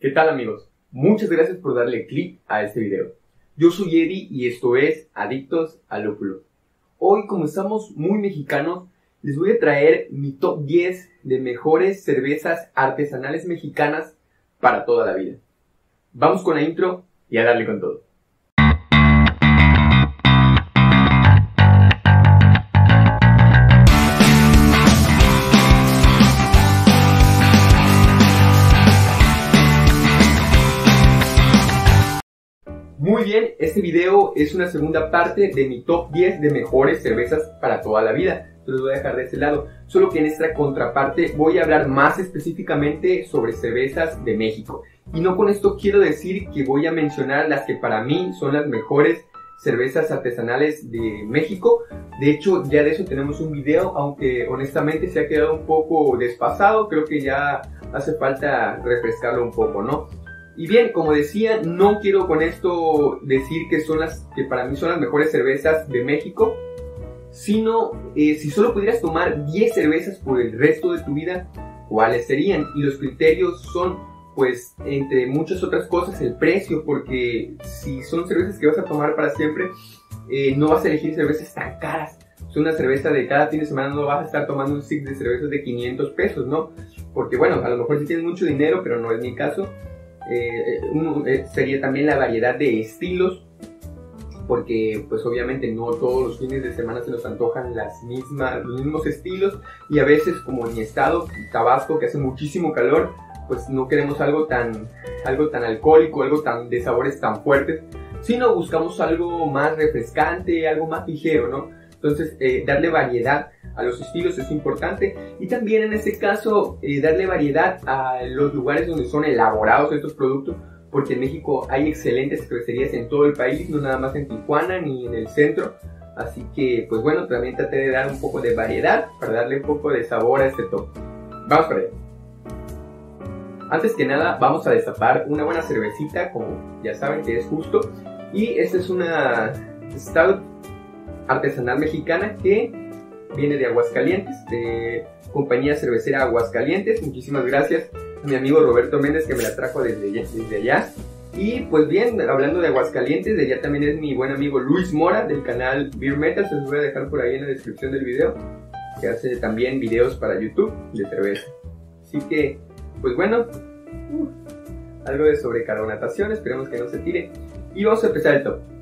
¿Qué tal amigos? Muchas gracias por darle clic a este video. Yo soy Eddie y esto es Adictos al Lúpulo. Hoy, como estamos muy mexicanos, les voy a traer mi top 10 de mejores cervezas artesanales mexicanas para toda la vida. Vamos con la intro y a darle con todo. Bien, este video es una segunda parte de mi top 10 de mejores cervezas para toda la vida. Los voy a dejar de ese lado. Solo que en esta contraparte voy a hablar más específicamente sobre cervezas de México. Y no con esto quiero decir que voy a mencionar las que para mí son las mejores cervezas artesanales de México. De hecho, ya de eso tenemos un video, aunque honestamente se ha quedado un poco despasado. Creo que ya hace falta refrescarlo un poco, ¿no? Y bien, como decía, no quiero con esto decir que son las que para mí son las mejores cervezas de México, sino eh, si solo pudieras tomar 10 cervezas por el resto de tu vida, ¿cuáles serían? Y los criterios son, pues, entre muchas otras cosas, el precio, porque si son cervezas que vas a tomar para siempre, eh, no vas a elegir cervezas tan caras. Es una cerveza de cada fin de semana, no vas a estar tomando un six de cervezas de 500 pesos, ¿no? Porque bueno, a lo mejor sí tienes mucho dinero, pero no es mi caso. Eh, eh, sería también la variedad de estilos, porque pues obviamente no todos los fines de semana se nos antojan las mismas, los mismos estilos y a veces como en mi estado, Tabasco, que hace muchísimo calor, pues no queremos algo tan, algo tan alcohólico, algo tan de sabores tan fuertes, sino buscamos algo más refrescante, algo más ligero, ¿no? Entonces, eh, darle variedad a los estilos es importante y también en este caso eh, darle variedad a los lugares donde son elaborados estos productos porque en México hay excelentes cervecerías en todo el país, no nada más en Tijuana ni en el centro. Así que, pues bueno, también traté de dar un poco de variedad para darle un poco de sabor a este top. Vamos para allá. Antes que nada, vamos a destapar una buena cervecita, como ya saben que es justo. Y esta es una Stout artesanal mexicana que viene de Aguascalientes, de compañía cervecera Aguascalientes. Muchísimas gracias a mi amigo Roberto Méndez que me la trajo desde, desde allá. Y pues bien, hablando de Aguascalientes, de allá también es mi buen amigo Luis Mora del canal Beer Metal, se los voy a dejar por ahí en la descripción del video, que hace también videos para YouTube de cerveza. Así que, pues bueno, algo de sobrecarbonatación, esperemos que no se tire. Y vamos a empezar el top.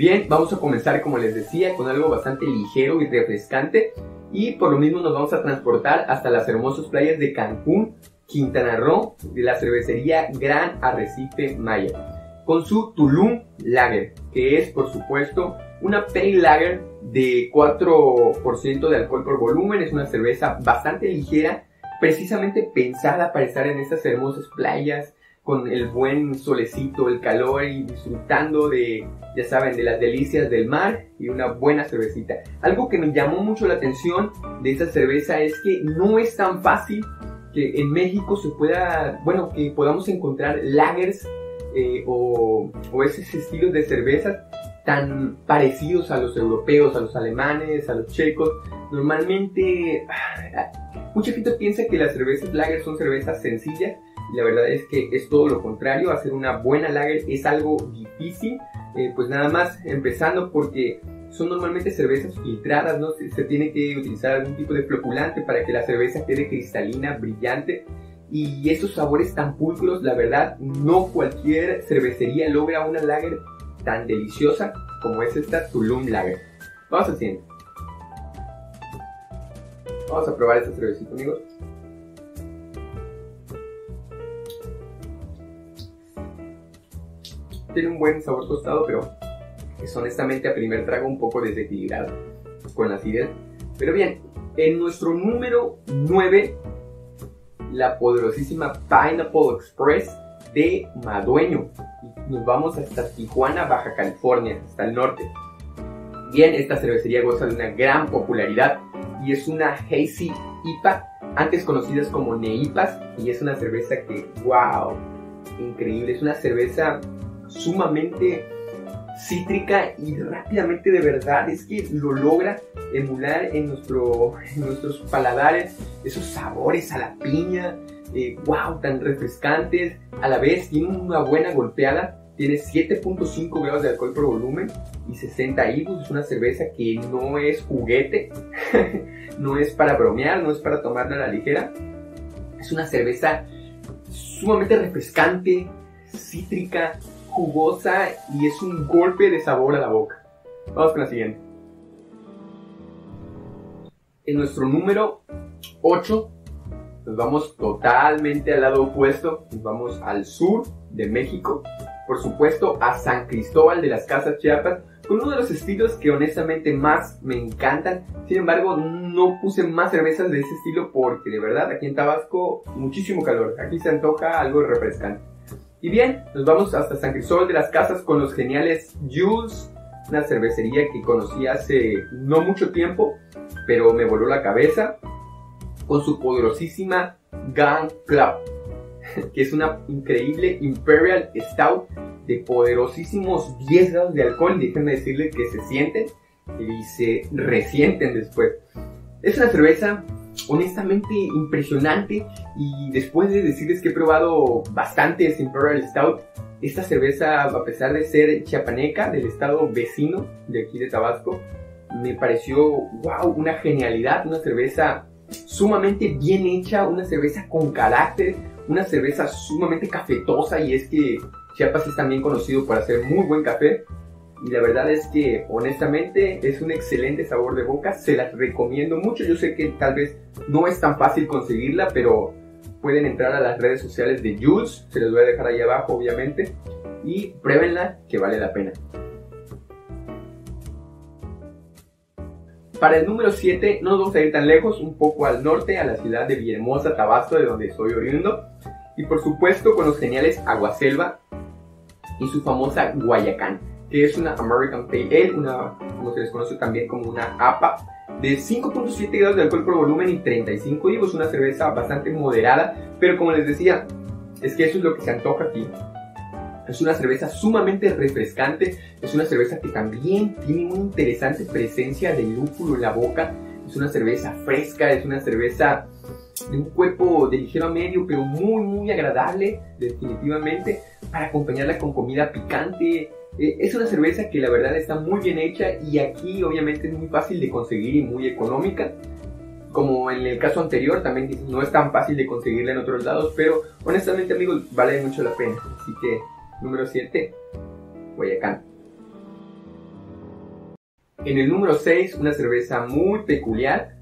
Bien, vamos a comenzar como les decía con algo bastante ligero y refrescante. Y por lo mismo nos vamos a transportar hasta las hermosas playas de Cancún, Quintana Roo, de la cervecería Gran Arrecife Maya, con su Tulum Lager, que es por supuesto una pale lager de 4% de alcohol por volumen, es una cerveza bastante ligera, precisamente pensada para estar en estas hermosas playas, con el buen solecito, el calor y disfrutando de, ya saben, de las delicias del mar y una buena cervecita. Algo que me llamó mucho la atención de esta cerveza es que no es tan fácil que en México se pueda, bueno, que podamos encontrar lagers eh, o, o esos estilos de cervezas tan parecidos a los europeos, a los alemanes, a los checos. Normalmente, ah, mucha gente piensa que las cervezas lager son cervezas sencillas, la verdad es que es todo lo contrario, hacer una buena lager es algo difícil, eh, pues nada más empezando porque son normalmente cervezas filtradas, ¿no? Se, tiene que utilizar algún tipo de floculante para que la cerveza quede cristalina, brillante. Y esos sabores tan pulcros, la verdad, no cualquier cervecería logra una lager tan deliciosa como es esta Tulum Lager. Vamos haciendo. Vamos a probar esta cervecita, amigos. Tiene un buen sabor tostado, pero es honestamente a primer trago un poco desequilibrado con la acidez. Pero bien, en nuestro número 9, la poderosísima Pineapple Express de Madueño. Nos vamos hasta Tijuana, Baja California, hasta el norte. Bien, esta cervecería goza de una gran popularidad y es una Hazy IPA, antes conocidas como Neipas, y es una cerveza que, wow, increíble, es una cerveza sumamente cítrica y rápidamente de verdad es que lo logra emular en, nuestro, en nuestros paladares esos sabores a la piña, wow, eh, tan refrescantes, a la vez tiene una buena golpeada, tiene 7.5 grados de alcohol por volumen y 60 IBUs, es una cerveza que no es juguete, no es para bromear, no es para tomarla a la ligera, es una cerveza sumamente refrescante, cítrica, jugosa y es un golpe de sabor a la boca. Vamos con la siguiente. En nuestro número 8 nos vamos totalmente al lado opuesto, nos vamos al sur de México, por supuesto a San Cristóbal de las Casas Chiapas, con uno de los estilos que honestamente más me encantan. Sin embargo, no puse más cervezas de ese estilo porque de verdad aquí en Tabasco muchísimo calor, aquí se antoja algo refrescante. Y bien, nos vamos hasta San Cristóbal de las Casas con los geniales Jules, una cervecería que conocí hace no mucho tiempo, pero me voló la cabeza con su poderosísima Gun Club, que es una increíble Imperial Stout de poderosísimos 10 grados de alcohol. Déjenme decirles que se sienten y se resienten después. Es una cerveza honestamente impresionante. Y después de decirles que he probado bastantes Imperial Stout, esta cerveza, a pesar de ser chiapaneca, del estado vecino de aquí de Tabasco, me pareció, wow, una genialidad, una cerveza sumamente bien hecha, una cerveza con carácter, una cerveza sumamente cafetosa. Y es que Chiapas es también conocido por hacer muy buen café y la verdad es que honestamente es un excelente sabor de boca, se las recomiendo mucho, yo sé que tal vez no es tan fácil conseguirla, pero pueden entrar a las redes sociales de Jules, se les voy a dejar ahí abajo obviamente, y pruébenla que vale la pena. Para el número 7 no nos vamos a ir tan lejos, un poco al norte, a la ciudad de Villahermosa, Tabasco, de donde soy oriundo. Y por supuesto con los geniales Aguaselva y su famosa Guayacán, que es una American Pale Ale, una, como se les conoce también como una APA, de 5.7 grados de alcohol por volumen y 35 es una cerveza bastante moderada, pero como les decía, es que eso es lo que se antoja aquí. Es una cerveza sumamente refrescante, es una cerveza que también tiene una interesante presencia de lúpulo en la boca, es una cerveza fresca, es una cerveza de un cuerpo de ligero a medio, pero muy, muy agradable, definitivamente, para acompañarla con comida picante. Eh, es una cerveza que la verdad está muy bien hecha y aquí obviamente es muy fácil de conseguir y muy económica. Como en el caso anterior, también no es tan fácil de conseguirla en otros lados, pero honestamente amigos, vale mucho la pena. Así que Número 7, Guayacán. En el número 6, una cerveza muy peculiar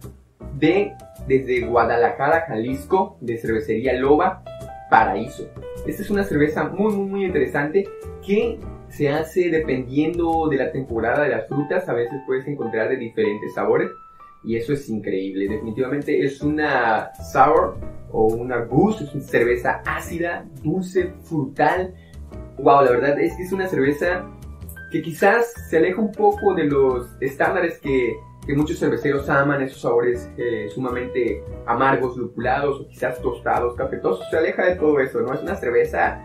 de desde Guadalajara, Jalisco, de cervecería Loba, Paraíso. Esta es una cerveza muy, muy, muy interesante que se hace dependiendo de la temporada de las frutas. A veces puedes encontrar de diferentes sabores y eso es increíble. Definitivamente es una sour o una goose, es una cerveza ácida, dulce, frutal wow, la verdad es que es una cerveza que quizás se aleja un poco de los estándares que, muchos cerveceros aman, esos sabores eh, sumamente amargos, lupulados o quizás tostados, cafetosos, se aleja de todo eso, ¿no? Es una cerveza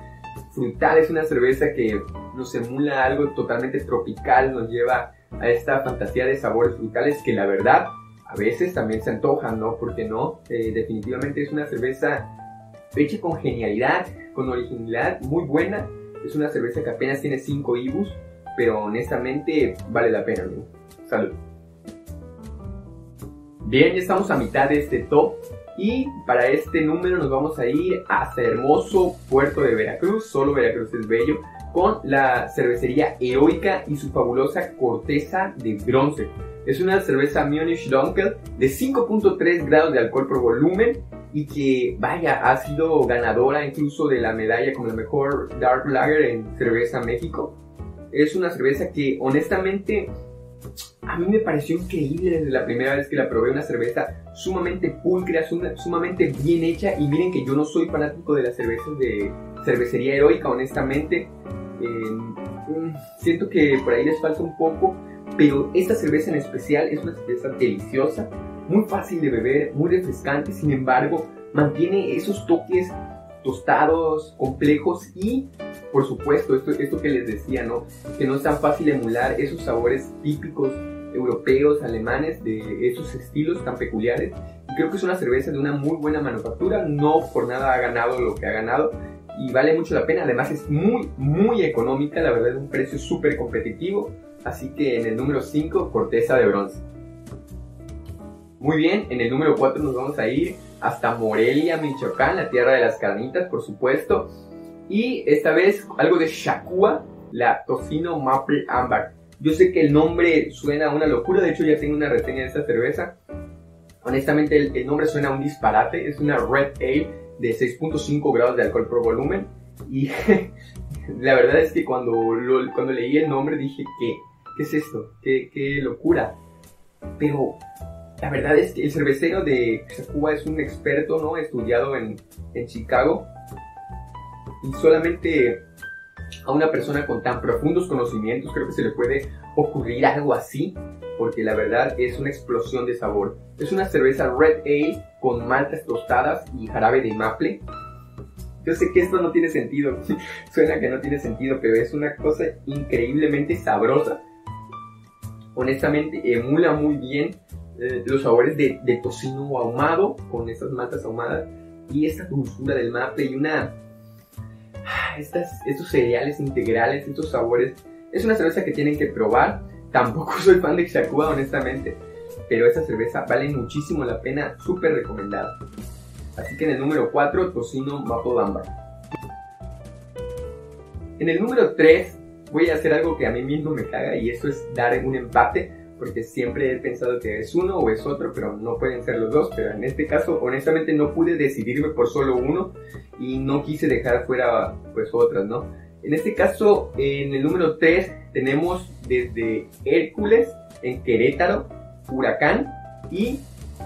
frutal, es una cerveza que nos emula algo totalmente tropical, nos lleva a esta fantasía de sabores frutales que la verdad a veces también se antojan, ¿no? Porque no, eh, definitivamente es una cerveza hecha con genialidad, con originalidad muy buena es una cerveza que apenas tiene 5 IBUs, pero honestamente vale la pena, amigo. Salud. Bien, ya estamos a mitad de este top y para este número nos vamos a ir hasta el hermoso puerto de Veracruz, solo Veracruz es bello, con la cervecería Heroica y su fabulosa corteza de bronce. Es una cerveza Munich Dunkel de 5.3 grados de alcohol por volumen y que, vaya, ha sido ganadora incluso de la medalla como la mejor Dark Lager en Cerveza México. Es una cerveza que honestamente a mí me pareció increíble desde la primera vez que la probé, una cerveza sumamente pulcra, sumamente bien hecha y miren que yo no soy fanático de las cervezas de cervecería heroica, honestamente. Eh, siento que por ahí les falta un poco, pero esta cerveza en especial es una cerveza deliciosa muy fácil de beber, muy refrescante, sin embargo, mantiene esos toques tostados, complejos y por supuesto, esto, esto que les decía, ¿no? Que no es tan fácil emular esos sabores típicos europeos, alemanes, de esos estilos tan peculiares. Y creo que es una cerveza de una muy buena manufactura, no por nada ha ganado lo que ha ganado y vale mucho la pena. Además es muy, muy económica, la verdad es un precio súper competitivo. Así que en el número 5, corteza de bronce. Muy bien, en el número 4 nos vamos a ir hasta Morelia, Michoacán, la tierra de las carnitas, por supuesto. Y esta vez algo de Shakua, la tocino maple amber. Yo sé que el nombre suena a una locura, de hecho ya tengo una reseña de esta cerveza. Honestamente el, nombre suena a un disparate, es una Red Ale de 6.5 grados de alcohol por volumen. Y la verdad es que cuando, cuando leí el nombre dije, ¿qué, qué es esto? ¿Qué, ¿Qué locura? Pero la verdad es que el cervecero de Cuba es un experto, ¿no? Estudiado en, en Chicago. Solamente a una persona con tan profundos conocimientos creo que se le puede ocurrir algo así, porque la verdad es una explosión de sabor. Es una cerveza Red Ale con maltas tostadas y jarabe de maple. Yo sé que esto no tiene sentido, suena que no tiene sentido, pero es una cosa increíblemente sabrosa. Honestamente, emula muy bien eh, los sabores de, tocino ahumado con estas maltas ahumadas y esta dulzura del maple y una estos cereales integrales, estos sabores. Es una cerveza que tienen que probar. Tampoco soy fan de Xacuba, honestamente. Pero esta cerveza vale muchísimo la pena, súper recomendada. Así que en el número 4, tocino maple amber. En el número 3 voy a hacer algo que a mí mismo me caga y eso es dar un empate porque siempre he pensado que es uno o es otro, pero no pueden ser los dos. Pero en este caso, honestamente, no pude decidirme por solo uno y no quise dejar fuera pues otras, ¿no? En este caso, en el número 3 tenemos desde Hércules en Querétaro, Huracán y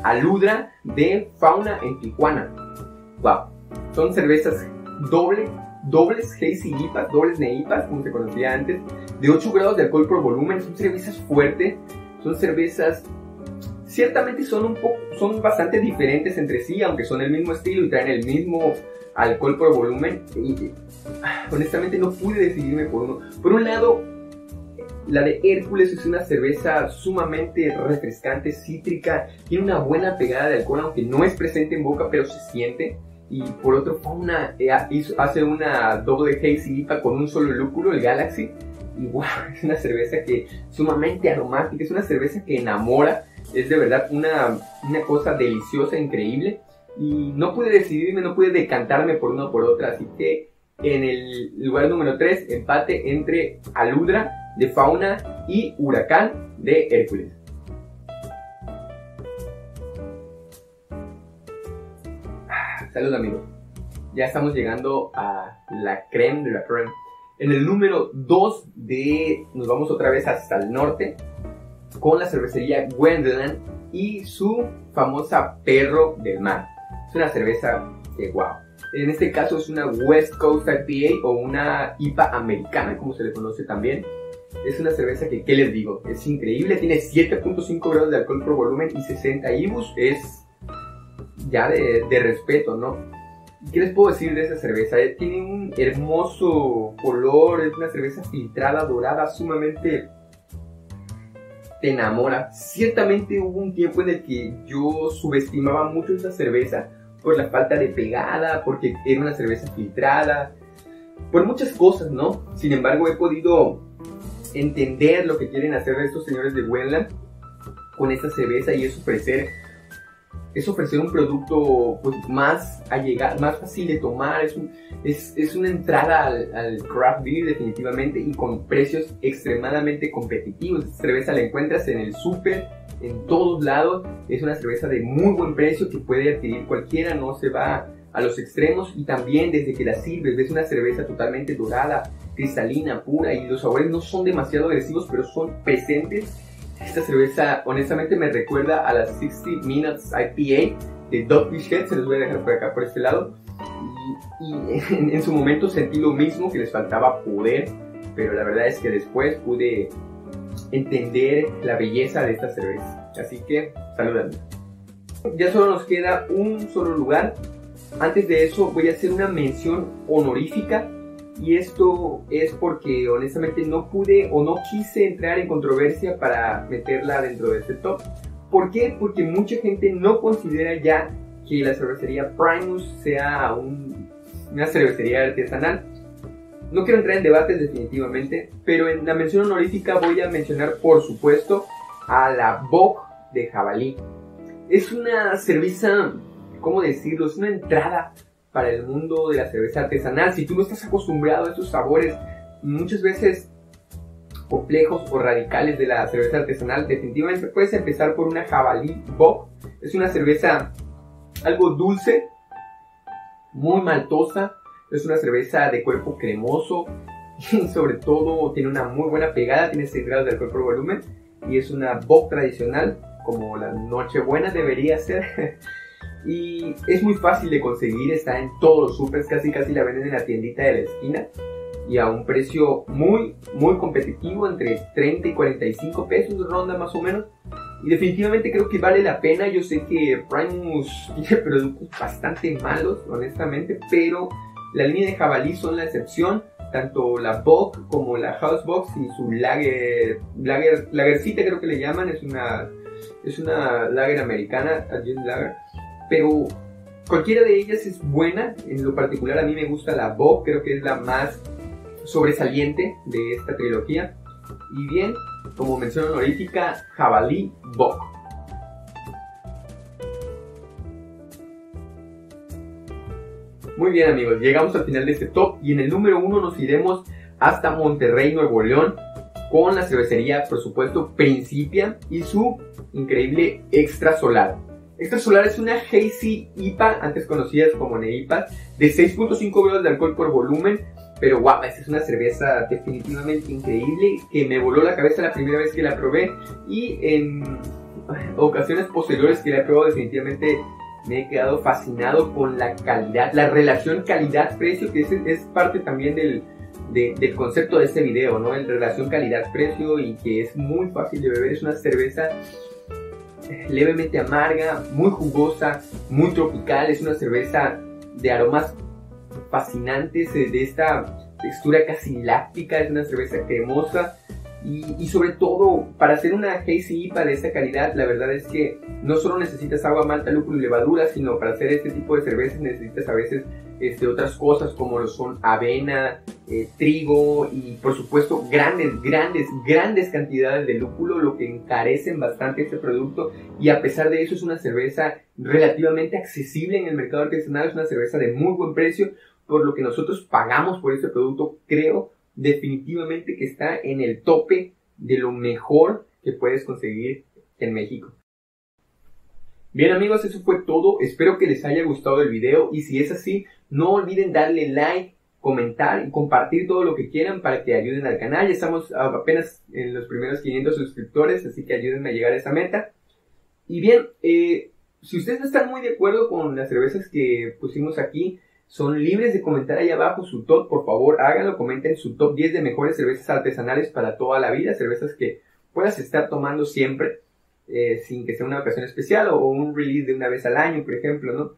Aludra de Fauna en Tijuana. Wow, son cervezas doble, dobles Hazy IPAs, dobles Neipas, como se conocía antes, de 8 grados de alcohol por volumen, son cervezas fuertes, son cervezas ciertamente son un poco son bastante diferentes entre sí aunque son el mismo estilo y traen el mismo alcohol por volumen. Y, honestamente no pude decidirme por uno. Por un lado la de Hércules es una cerveza sumamente refrescante, cítrica, tiene una buena pegada de alcohol, aunque no es presente en boca, pero se siente. Y por otro, una, eh, hace una doble hazy IPA con un solo lúpulo, el Galaxy, y wow, es una cerveza que sumamente aromática, es una cerveza que enamora, es de verdad una, una cosa deliciosa, increíble. Y no pude decidirme, no pude decantarme por una o por otra, así que en el lugar número 3, empate entre Aludra de Fauna y Huracán de Hércules. Ah, salud amigos. Ya estamos llegando a la creme de la creme en el número 2 de, nos vamos otra vez hasta el norte, con la cervecería Gwendolyn y su famosa Perro del Mar. Es una cerveza que, wow. En este caso es una West Coast IPA o una IPA americana, como se le conoce también. Es una cerveza que, ¿qué les digo? Es increíble, tiene 7.5 grados de alcohol por volumen y 60 IBUs. Es ya de respeto, ¿no? ¿Qué les puedo decir de esa cerveza? Eh, tiene un hermoso color, es una cerveza filtrada, dorada, sumamente te enamora. Ciertamente hubo un tiempo en el que yo subestimaba mucho esa cerveza por la falta de pegada, porque era una cerveza filtrada, por muchas cosas, ¿no? Sin embargo, he podido entender lo que quieren hacer estos señores de Wendland con esta cerveza y es ofrecer es ofrecer un producto pues, más llegar más fácil de tomar, es, es, es una entrada al, craft beer definitivamente y con precios extremadamente competitivos. Esta cerveza la encuentras en el súper, en todos lados, es una cerveza de muy buen precio que puede adquirir cualquiera, no se va a los extremos y también desde que la sirves ves una cerveza totalmente dorada, cristalina, pura y los sabores no son demasiado agresivos pero son presentes esta cerveza honestamente me recuerda a la 60 Minutes IPA de Dogfish Head, se los voy a dejar por acá por este lado. Y, en, su momento sentí lo mismo, que les faltaba poder, pero la verdad es que después pude entender la belleza de esta cerveza. Así que, saludando. Ya solo nos queda un solo lugar. Antes de eso voy a hacer una mención honorífica Y esto es porque honestamente no pude o no quise entrar en controversia para meterla dentro de este top. ¿Por qué? Porque mucha gente no considera ya que la cervecería Primus sea una cervecería artesanal. No quiero entrar en debates definitivamente, pero en la mención honorífica voy a mencionar por supuesto a la Bock de jabalí. Es una cerveza, ¿cómo decirlo? Es una entrada para el mundo de la cerveza artesanal. Si tú no estás acostumbrado a estos sabores muchas veces complejos o radicales de la cerveza artesanal, definitivamente puedes empezar por una jabalí Bock. Es una cerveza algo dulce, muy maltosa, es una cerveza de cuerpo cremoso y sobre todo tiene una muy buena pegada, tiene 6 grados de alcohol por volumen y es una bock tradicional como la Nochebuena debería ser. y es muy fácil de conseguir, está en todos los supers, casi casi la venden en la tiendita de la esquina y a un precio muy muy competitivo entre 30 y 45 pesos ronda más o menos y definitivamente creo que vale la pena. Yo sé que Primus tiene productos bastante malos, honestamente, pero la línea de jabalí son la excepción. Tanto la Bock como la Housebox y su lager, lager, lagercita creo que le llaman, es una, es una lager americana, Lager. Pero cualquiera de ellas es buena. En lo particular a mí me gusta la Bock, creo que es la más sobresaliente de esta trilogía. Y bien, como mención honorífica, Jabalí Bock. Muy bien amigos, llegamos al final de este top y en el número uno nos iremos hasta Monterrey, Nuevo León, con la cervecería, por supuesto, Principia y su increíble Extra Solar. Extra Solar es una Hazy IPA, antes conocidas como NEIPA, de 6.5 grados de alcohol por volumen, pero guau, esta es una cerveza definitivamente increíble que me voló la cabeza la primera vez que la probé y en ocasiones posteriores que la he probado definitivamente me he quedado fascinado con la calidad, la relación calidad-precio que es, parte también del, del concepto de este video, ¿no? El relación calidad-precio y que es muy fácil de beber, es una cerveza levemente amarga, muy jugosa, muy tropical, es una cerveza de aromas fascinantes de esta textura casi láctica, es una cerveza cremosa y, sobre todo para hacer una Hazy IPA de esta calidad, la verdad es que no solo necesitas agua, malta, lúpulo y levadura, sino para hacer este tipo de cervezas necesitas a veces este, otras cosas como lo son avena, eh, trigo y por supuesto grandes, grandes, grandes cantidades de lúpulo, lo que encarecen bastante este producto y a pesar de eso es una cerveza relativamente accesible en el mercado artesanal, es una cerveza de muy buen precio, por lo que nosotros pagamos por este producto, creo definitivamente que está en el tope de lo mejor que puedes conseguir en México. Bien amigos, eso fue todo. Espero que les haya gustado el video y si es así, no olviden darle like, comentar y compartir todo lo que quieran para que ayuden al canal. Ya estamos apenas en los primeros 500 suscriptores, así que ayúdenme a llegar a esa meta. Y bien, eh, si ustedes no están muy de acuerdo con las cervezas que pusimos aquí, son libres de comentar ahí abajo su top, por favor háganlo, comenten su top 10 de mejores cervezas artesanales para toda la vida, cervezas que puedas estar tomando siempre, eh, sin que sea una ocasión especial o un release de una vez al año, por ejemplo, ¿no?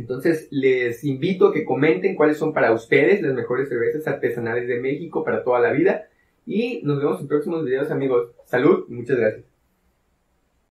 Entonces les invito a que comenten cuáles son para ustedes las mejores cervezas artesanales de México para toda la vida y nos vemos en próximos videos amigos. Salud y muchas gracias.